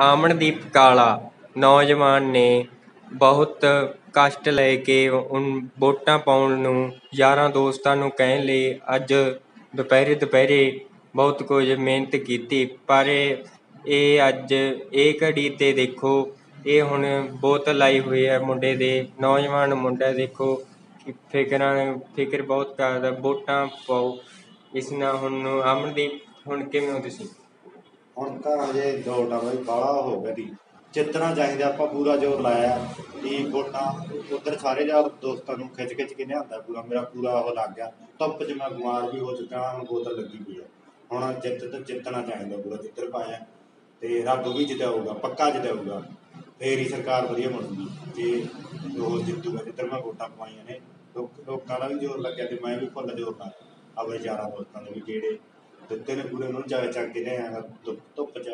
ਆਮਨਦੀਪ ਕਾਲਾ, ਨੌਜਵਾਨ ਨੇ ਬਹੁਤ ਕਸ਼ਟ ਲੈ ਕੇ ਉਨ ਵੋਟਾਂ ਪਾਉਣ ਨੂੰ ਯਾਰਾਂ ਦੋਸਤਾਂ ਨੂੰ ਕਹਿਣ ਲਈ ਅੱਜ ਦੁਪਹਿਰੇ ਦੁਪਹਿਰੇ ਬਹੁਤ ਕੁਝ ਮਿਹਨਤ ਕੀਤੀ, ਪਰ ਇਹ ਅੱਜ ਇਹ ਘੜੀ 'ਤੇ ਦੇਖੋ, ਇਹ ਹੁਣ ਬਹੁਤ ਲਾਈ ਹੋਈ ਹੈ ਮੁੰਡੇ ਦੇ, ਨੌਜਵਾਨ ਮੁੰਡਾ ਦੇਖੋ ਕਿ ਫਿਕਰਾਂ, ਫਿਕਰ ਬਹੁਤ ਕਰਦਾ ਵੋਟਾਂ ਪਾਓ, ਇਸ ਨਾਲ ਹੁਣ ਅਮਨਦੀਪ ਹੁਣ ਕਿਵੇਂ ਹੋ ਤੁਸੀਂ? ਹੁਣ ਤਾਂ ਹਜੇ ਦੌੜਾ ਬਈ ਬਾਹਲਾ ਹੋ ਗਿਆ ਦੀ। ਜਿੱਤਣਾ ਚਾਹੀਦਾ, ਆਪਾਂ ਪੂਰਾ ਜ਼ੋਰ ਲਾਇਆ। ਵੀ ਵੋਟਾਂ ਉਧਰ ਸਾਰੇ ਯਾਰ ਦੋਸਤਾਂ ਨੂੰ ਖਿੱਚ ਖਿੱਚ ਕੇ ਲਿਆਂਦਾ ਪੂਰਾ, ਮੇਰਾ ਪੂਰਾ ਉਹ ਲੱਗ ਗਿਆ। ਧੁੱਪ 'ਚ ਮੈਂ ਬਿਮਾਰ ਵੀ ਹੋ ਚੁੱਕਾ ਹੁਣ ਬੋਤਲ ਲੱਗੀ ਪਈ ਆ। ਹੁਣ ਜਿੱਤ ਤਾਂ ਜਿੱਤਣਾ ਚਾਹੀਦਾ ਪੂਰਾ, ਜਿੱਤਰ ਪਾਇਆ। ਤੇ ਰੱਬ ਵੀ ਜਿਤਾਊਗਾ, ਪੱਕਾ ਜਿਤਾਊਗਾ। ਫੇਰ ਹੀ ਸਰਕਾਰ ਵਧੀਆ ਬਣੂਗੀ। ਜੇ ਉਹ ਜਿੱਤੂਗਾ, ਜਿੱਧਰ ਮੈਂ ਵੋਟਾਂ ਪਵਾਈਆਂ ਨੇ, ਲੋਕਾਂ ਦਾ ਵੀ ਜ਼ੋਰ ਲੱਗਿਆ ਤੇ ਮੈਂ ਵੀ ਫੁੱਲ ਜ਼ੋਰ ਲਾ ਆਪਣੇ ਯਾਰਾਂ ਦੋਸਤਾਂ ਦੇ ਵੀ ਜਿਹੜੇ ਦਿੱਤੇ ਨੇ ਪੂਰੇ ਉਹਨਾਂ ਨੂੰ ਜਾ ਚੱਕ ਕੇ ਲਿਆਇਆ ਧੁੱਪ ਧੁੱਪ 'ਚ।